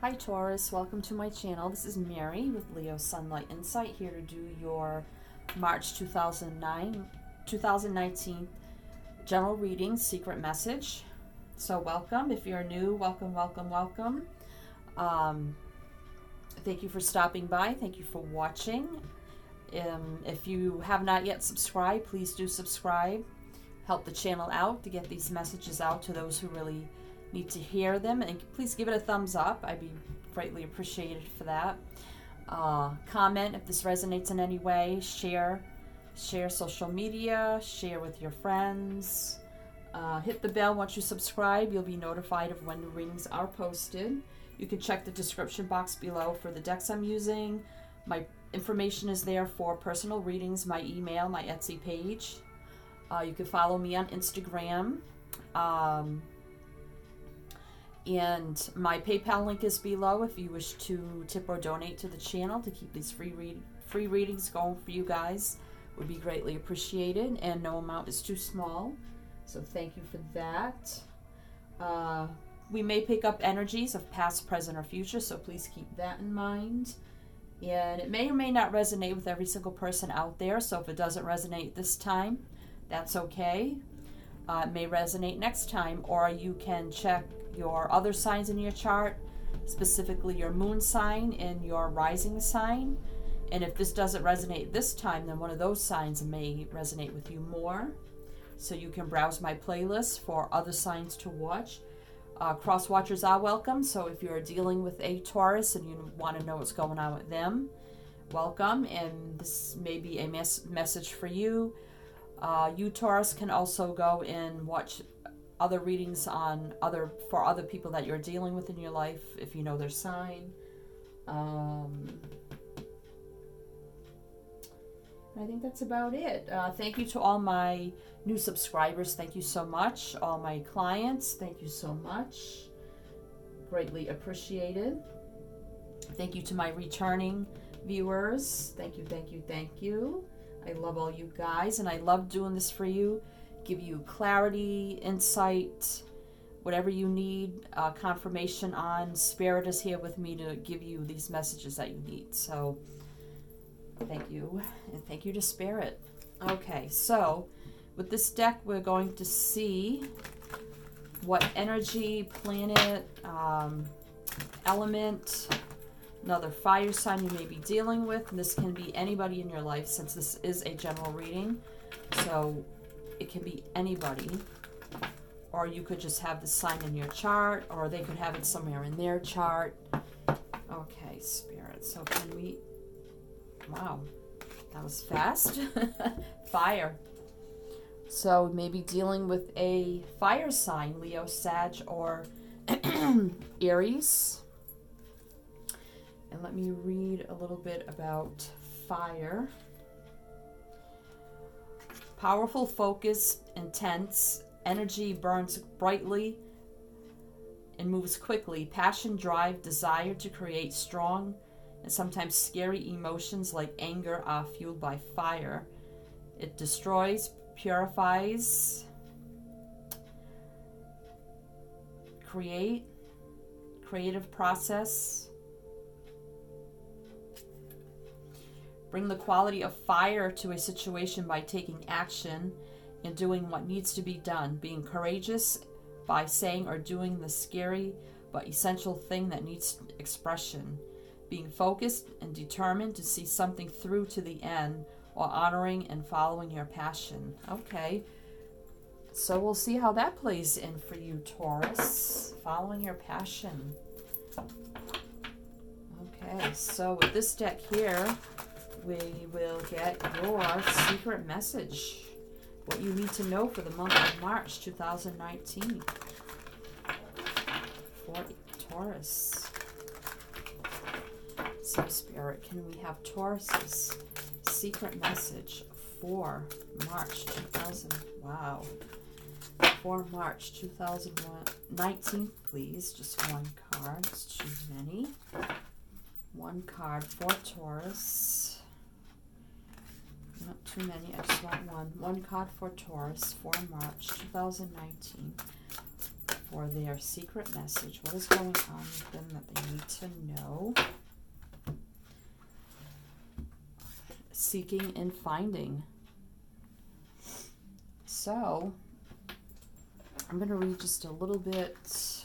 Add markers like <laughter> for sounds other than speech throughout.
Hi Taurus, welcome to my channel. This is Mary with Leo Sunlight Insight here to do your March 2009, 2019 general reading secret message. So welcome. If you're new, welcome, welcome, welcome. Um, thank you for stopping by. Thank you for watching. Um, if you have not yet subscribed, please do subscribe. Help the channel out to get these messages out to those who really need to hear them. And please give it a thumbs up. I'd be greatly appreciated for that. Uh, comment if this resonates in any way. Share, share social media. Share with your friends. Uh, hit the bell once you subscribe. You'll be notified of when the rings are posted. You can check the description box below for the decks I'm using. My information is there for personal readings, my email, my Etsy page. Uh, you can follow me on Instagram. Um, and my PayPal link is below if you wish to tip or donate to the channel to keep these free read free readings going for you guys. Would be greatly appreciated, and no amount is too small. So thank you for that. Uh, we may pick up energies of past, present, or future, so please keep that in mind. And it may or may not resonate with every single person out there, so if it doesn't resonate this time, that's okay. Uh, it may resonate next time, or you can check your other signs in your chart, specifically your moon sign and your rising sign. And if this doesn't resonate this time, then one of those signs may resonate with you more. So you can browse my playlist for other signs to watch. Uh, cross watchers are welcome. So if you're dealing with a Taurus and you want to know what's going on with them, welcome. And this may be a mes- message for you. Uh, you Taurus can also go and watch other readings on other for other people that you're dealing with in your life if you know their sign. Um, I think that's about it. Uh, thank you to all my new subscribers. Thank you so much. All my clients, thank you so much. Greatly appreciated. Thank you to my returning viewers. Thank you, thank you, thank you. I love all you guys, and I love doing this for you give you clarity, insight, whatever you need, uh, confirmation on. Spirit is here with me to give you these messages that you need. So, thank you. And thank you to Spirit. Okay, so with this deck, we're going to see what energy, planet, um, element, another fire sign you may be dealing with. And this can be anybody in your life since this is a general reading. So it can be anybody. Or you could just have the sign in your chart, or they could have it somewhere in their chart. Okay, Spirit. So can we... Wow, that was fast. <laughs> fire. So maybe dealing with a fire sign, Leo, Sag, or <clears throat> Aries. And let me read a little bit about fire. Powerful focus, intense, energy burns brightly and moves quickly. Passion, drive, desire to create strong and sometimes scary emotions like anger are fueled by fire. It destroys, purifies, create, creative process, Bring the quality of fire to a situation by taking action and doing what needs to be done, being courageous by saying or doing the scary but essential thing that needs expression, being focused and determined to see something through to the end while honoring and following your passion. Okay. So we'll see how that plays in for you, Taurus. Following your passion. Okay, so with this deck here, we will get your secret message. What you need to know for the month of March 2019 for Taurus. So, Spirit, can we have Taurus's secret message for March 2000? Wow. For March 2019, please. Just one card. It's too many. One card for Taurus. Too many. I just want one. One card for Taurus for March 2019 for their secret message. What is going on with them that they need to know? Seeking and finding. So, I'm going to read just a little bit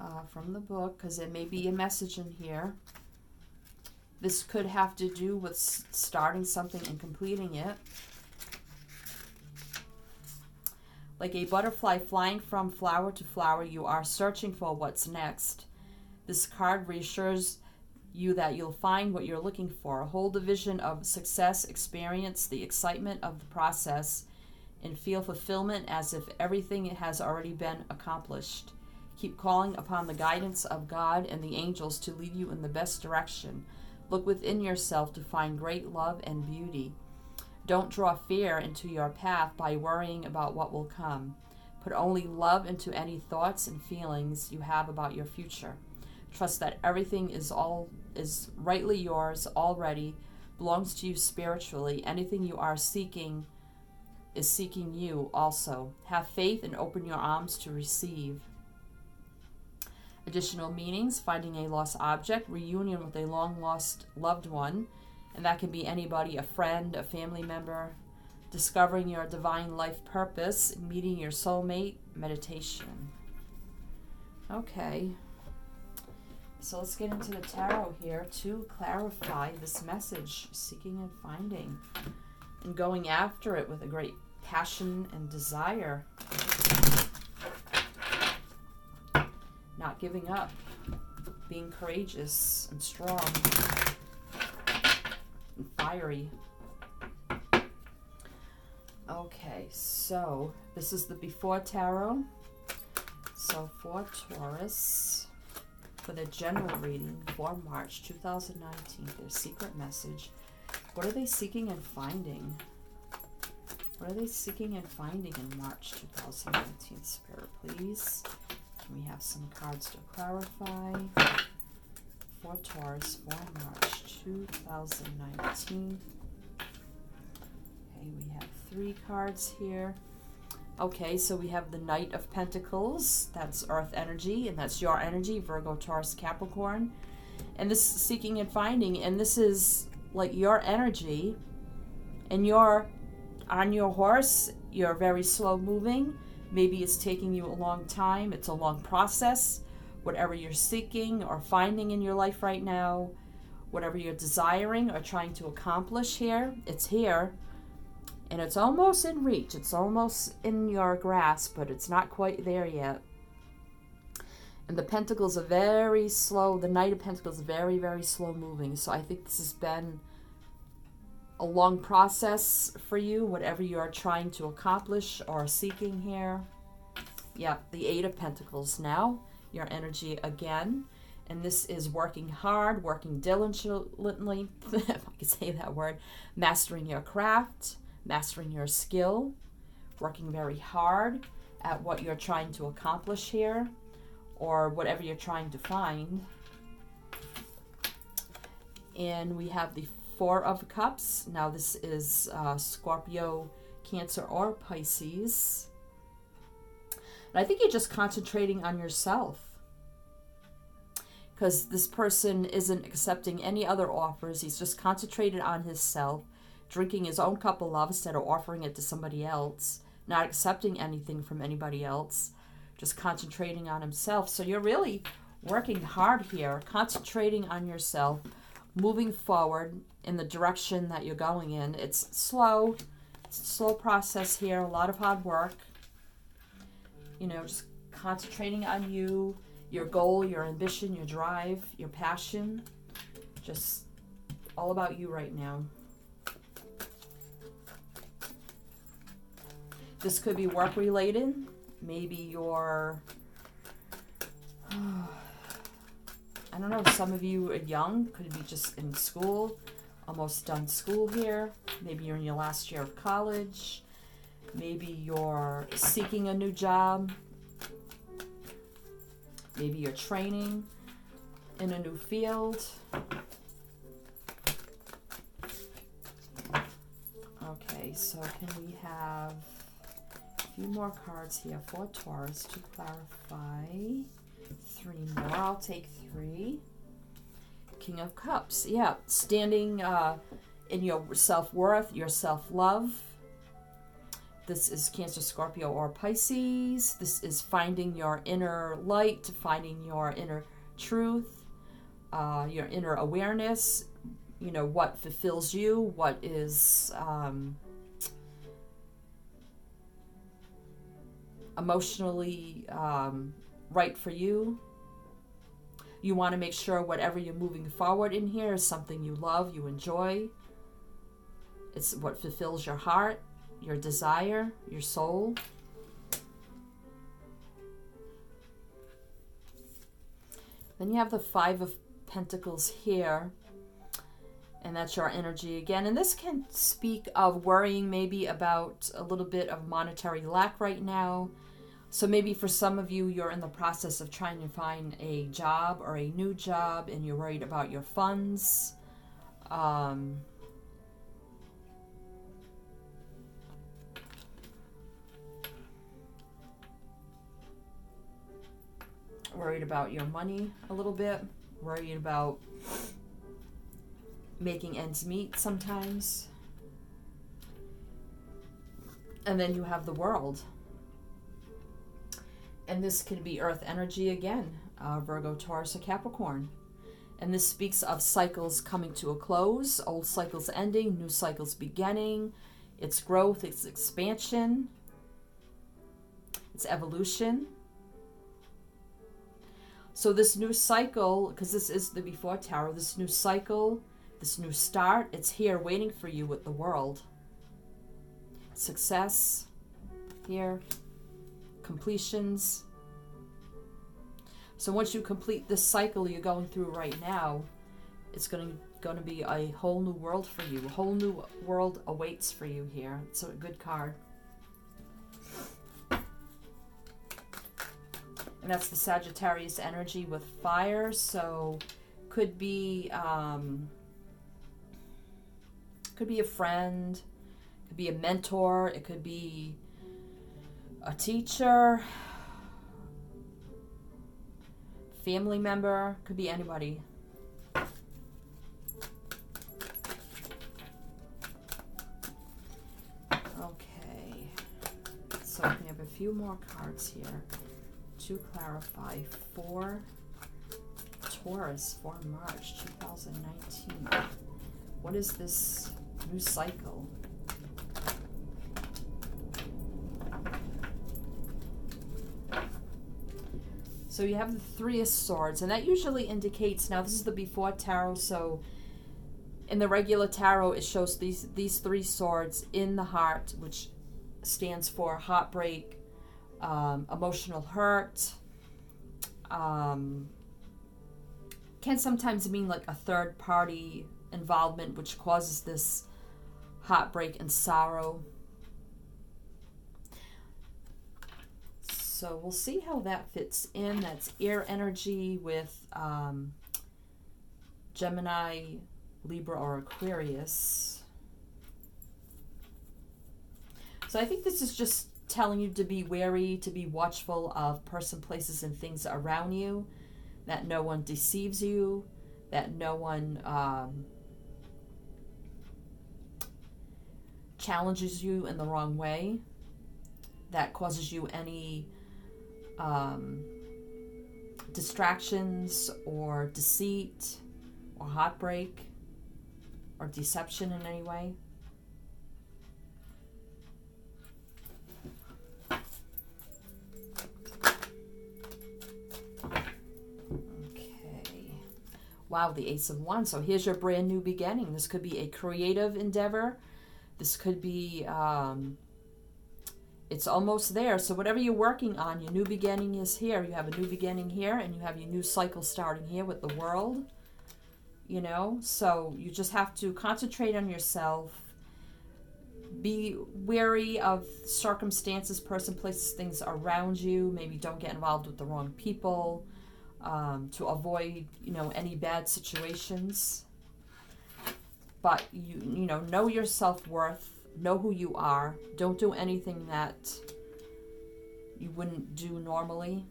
uh, from the book because there may be a message in here. This could have to do with starting something and completing it. Like a butterfly flying from flower to flower, you are searching for what's next. This card reassures you that you'll find what you're looking for. Hold the vision of success, experience the excitement of the process, and feel fulfillment as if everything has already been accomplished. Keep calling upon the guidance of God and the angels to lead you in the best direction. Look within yourself to find great love and beauty. Don't draw fear into your path by worrying about what will come. Put only love into any thoughts and feelings you have about your future. Trust that everything is all is rightly yours already, belongs to you spiritually. Anything you are seeking is seeking you also. Have faith and open your arms to receive. Additional meanings finding a lost object, reunion with a long lost loved one, and that can be anybody a friend, a family member, discovering your divine life purpose, meeting your soulmate, meditation. Okay, so let's get into the tarot here to clarify this message seeking and finding and going after it with a great passion and desire. Not giving up, being courageous and strong and fiery. Okay, so this is the before tarot. So for Taurus, for the general reading for March 2019, their secret message. What are they seeking and finding? What are they seeking and finding in March 2019, Spirit, please? We have some cards to clarify? For Taurus for March 2019. Okay, we have three cards here. Okay, so we have the Knight of Pentacles. That's Earth energy, and that's your energy, Virgo, Taurus, Capricorn. And this is seeking and finding, and this is like your energy, and you're on your horse, you're very slow moving. Maybe it's taking you a long time, it's a long process. Whatever you're seeking or finding in your life right now, whatever you're desiring or trying to accomplish here, it's here and it's almost in reach. It's almost in your grasp, but it's not quite there yet. And the pentacles are very slow. The Knight of Pentacles is very, very slow moving. So I think this has been a long process for you, whatever you are trying to accomplish or seeking here. Yeah, the Eight of Pentacles now, your energy again. And this is working hard, working diligently, <laughs> if I can say that word, mastering your craft, mastering your skill, working very hard at what you're trying to accomplish here or whatever you're trying to find. And we have the Four of Cups. Now, this is uh, Scorpio, Cancer, or Pisces. And I think you're just concentrating on yourself because this person isn't accepting any other offers. He's just concentrated on himself drinking his own cup of love instead of offering it to somebody else, not accepting anything from anybody else, just concentrating on himself. So you're really working hard here, concentrating on yourself, moving forward in the direction that you're going in. It's slow, it's a slow process here, a lot of hard work. You know, just concentrating on you, your goal, your ambition, your drive, your passion. Just all about you right now. This could be work related. Maybe you're, <sighs> oh, I don't know, some of you are young, could be just in school, almost done school here. Maybe you're in your last year of college. Maybe you're seeking a new job. Maybe you're training in a new field. Okay, so can we have a few more cards here for Taurus to clarify. Three more. I'll take three. King of Cups. Yeah, standing uh, in your self worth, your self love. This is Cancer, Scorpio, or Pisces. This is finding your inner light, finding your inner truth, uh, your inner awareness. You know, what fulfills you, what is. Um, emotionally um, right for you. You want to make sure whatever you're moving forward in here is something you love, you enjoy. It's what fulfills your heart, your desire, your soul. Then you have the Five of Pentacles here, and that's your energy again. And this can speak of worrying maybe about a little bit of monetary lack right now so maybe for some of you, you're in the process of trying to find a job or a new job and you're worried about your funds. Um, worried about your money a little bit, worried about making ends meet sometimes. And then you have the world and this can be earth energy again uh, virgo taurus or capricorn. And this speaks of cycles coming to a close old cycles ending new cycles beginning its growth its expansion its evolution. So this new cycle because this is the before tarot this new cycle this new start it's here waiting for you with the world. Success here completions. So once you complete this cycle you're going through right now, it's going to going to be a whole new world for you. A whole new world awaits for you here. It's a good card. And that's the Sagittarius energy with fire. So could be um, could be a friend, could be a mentor, it could be a teacher, family member, could be anybody. Okay, so we have a few more cards here to clarify for Taurus for March 2019. What is this new cycle? So you have the Three of Swords, and that usually indicates, now this is the before tarot, so in the regular tarot it shows these, these three swords in the heart, which stands for heartbreak, um, emotional hurt, um, can sometimes mean like a third party involvement, which causes this heartbreak and sorrow. So we'll see how that fits in. That's air energy with um, Gemini, Libra, or Aquarius. So I think this is just telling you to be wary, to be watchful of person, places, and things around you, that no one deceives you, that no one um, challenges you in the wrong way, that causes you any um, distractions or deceit or heartbreak or deception in any way. Okay. Wow, the Ace of Wands. So here's your brand new beginning. This could be a creative endeavor. This could be um, it's almost there. So whatever you're working on, your new beginning is here. You have a new beginning here, and you have your new cycle starting here with the world. You know, so you just have to concentrate on yourself. Be wary of circumstances, person, places, things around you. Maybe don't get involved with the wrong people um, to avoid, you know, any bad situations. But you, you know, know your self worth know who you are. Don't do anything that you wouldn't do normally.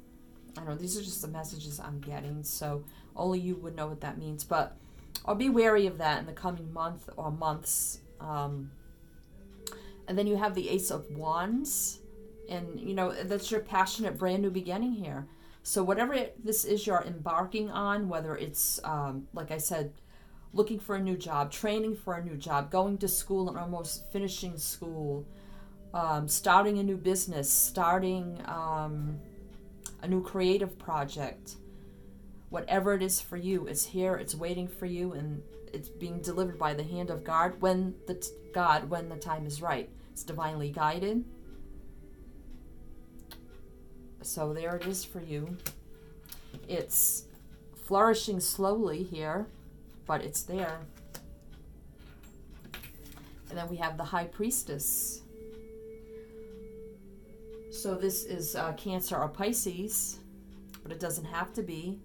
I know these are just the messages I'm getting, so only you would know what that means. But I'll be wary of that in the coming month or months. Um, and then you have the Ace of Wands, and you know that's your passionate brand new beginning here. So whatever it, this is you're embarking on, whether it's um, like I said, looking for a new job, training for a new job, going to school and almost finishing school, um, starting a new business, starting um, a new creative project, whatever it is for you, it's here, it's waiting for you, and it's being delivered by the hand of God when the t- God when the time is right. It's divinely guided. So there it is for you. It's flourishing slowly here, but it's there. And then we have the High Priestess. So this is uh, Cancer or Pisces, but it doesn't have to be.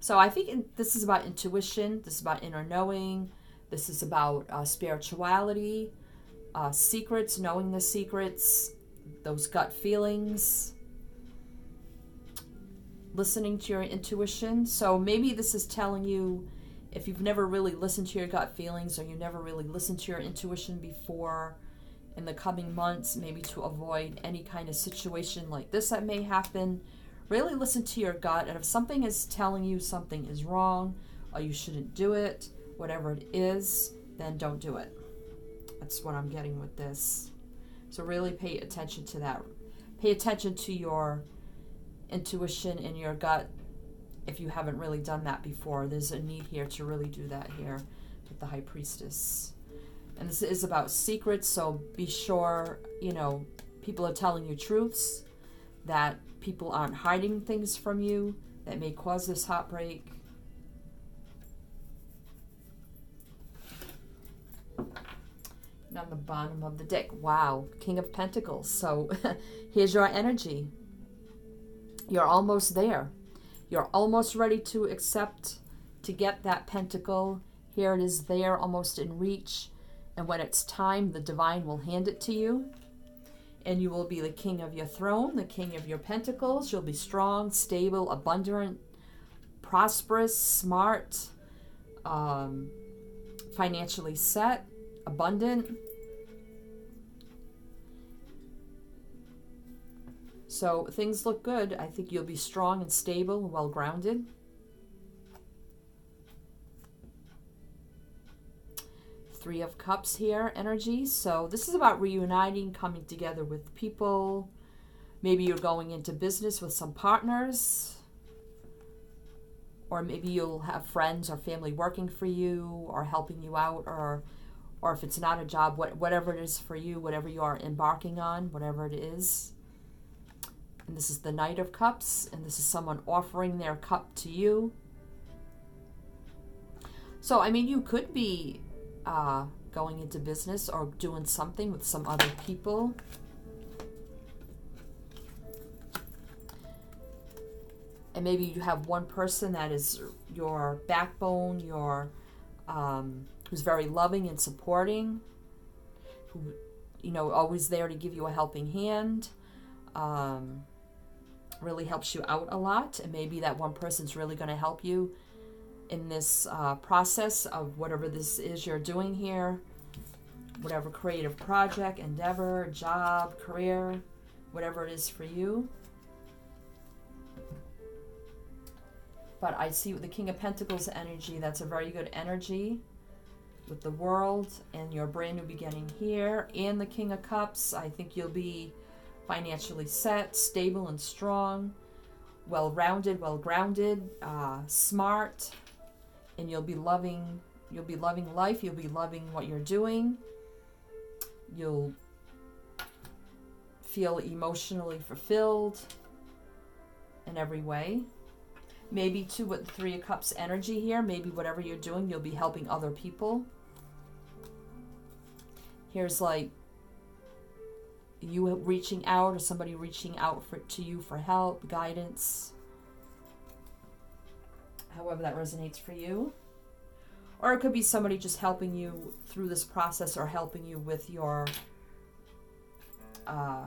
So I think in, this is about intuition, this is about inner knowing, this is about uh, spirituality, uh, secrets, knowing the secrets, those gut feelings, listening to your intuition. So maybe this is telling you if you've never really listened to your gut feelings or you never really listened to your intuition before in the coming months, maybe to avoid any kind of situation like this that may happen, really listen to your gut. And if something is telling you something is wrong or you shouldn't do it, whatever it is, then don't do it. That's what I'm getting with this. So really pay attention to that. Pay attention to your intuition and your gut if you haven't really done that before. There's a need here to really do that here with the High Priestess. And this is about secrets, so be sure, you know, people are telling you truths, that people aren't hiding things from you that may cause this heartbreak. And on the bottom of the deck, wow, King of Pentacles. So <laughs> here's your energy. You're almost there. You're almost ready to accept, to get that pentacle. Here it is there, almost in reach. And when it's time, the divine will hand it to you. And you will be the king of your throne, the king of your pentacles. You'll be strong, stable, abundant, prosperous, smart, um, financially set, abundant. So things look good. I think you'll be strong and stable and well grounded. Three of Cups here, energy. So this is about reuniting, coming together with people. Maybe you're going into business with some partners. Or maybe you'll have friends or family working for you or helping you out or or if it's not a job, what, whatever it is for you, whatever you are embarking on, whatever it is. And this is the Knight of Cups, and this is someone offering their cup to you. So, I mean, you could be uh, going into business or doing something with some other people. And maybe you have one person that is your backbone, your um, who's very loving and supporting, who you know always there to give you a helping hand. Um, really helps you out a lot, and maybe that one person's really going to help you in this uh, process of whatever this is you're doing here, whatever creative project, endeavor, job, career, whatever it is for you. But I see with the King of Pentacles energy, that's a very good energy with the world and your brand new beginning here. And the King of Cups, I think you'll be financially set, stable and strong, well rounded, well grounded, uh, smart, and you'll be loving. You'll be loving life. You'll be loving what you're doing. You'll feel emotionally fulfilled in every way. Maybe with the Three of Cups energy here, maybe whatever you're doing, you'll be helping other people. Here's like you reaching out or somebody reaching out for, to you for help, guidance, however that resonates for you. Or it could be somebody just helping you through this process or helping you with your uh,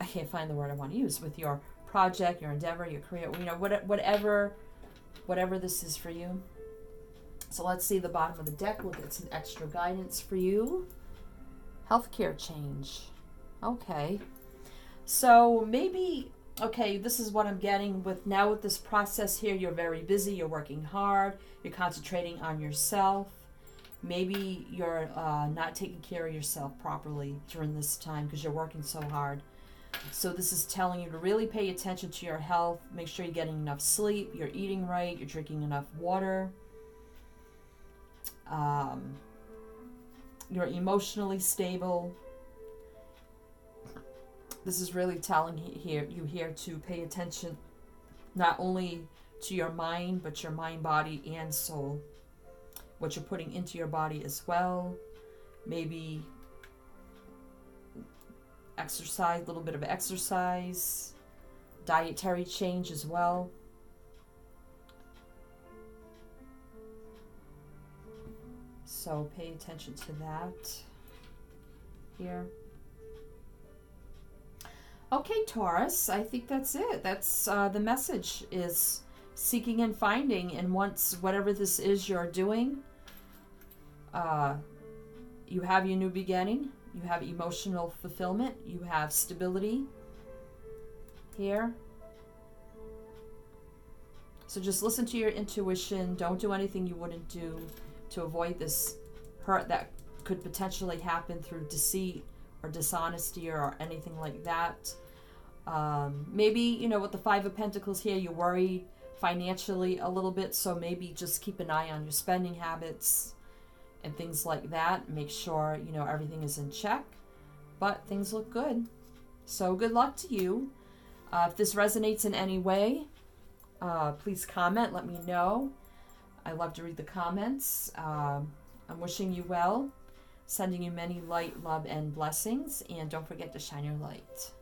I can't find the word I want to use with your project, your endeavor, your career, you know, whatever, whatever this is for you. So let's see the bottom of the deck. We'll get some extra guidance for you. Healthcare change. Okay. So maybe, okay, this is what I'm getting with now with this process here. You're very busy, you're working hard, you're concentrating on yourself. Maybe you're uh, not taking care of yourself properly during this time because you're working so hard. So, this is telling you to really pay attention to your health. Make sure you're getting enough sleep, you're eating right, you're drinking enough water. Um, you're emotionally stable. This is really telling here you here to pay attention not only to your mind, but your mind, body, and soul. What you're putting into your body as well. Maybe exercise, a little bit of exercise, dietary change as well. So pay attention to that here. Okay, Taurus, I think that's it. That's uh, the message is seeking and finding. And once whatever this is you're doing, uh, you have your new beginning. You have emotional fulfillment. You have stability here. So just listen to your intuition. Don't do anything you wouldn't do to avoid this hurt that could potentially happen through deceit or dishonesty or anything like that. Um, maybe, you know, with the Five of Pentacles here, you worry financially a little bit, so maybe just keep an eye on your spending habits and things like that. Make sure, you know, everything is in check. But things look good. So good luck to you. Uh, if this resonates in any way, uh, please comment, let me know. I love to read the comments. Um, I'm wishing you well, sending you many light, love, and blessings, and don't forget to shine your light.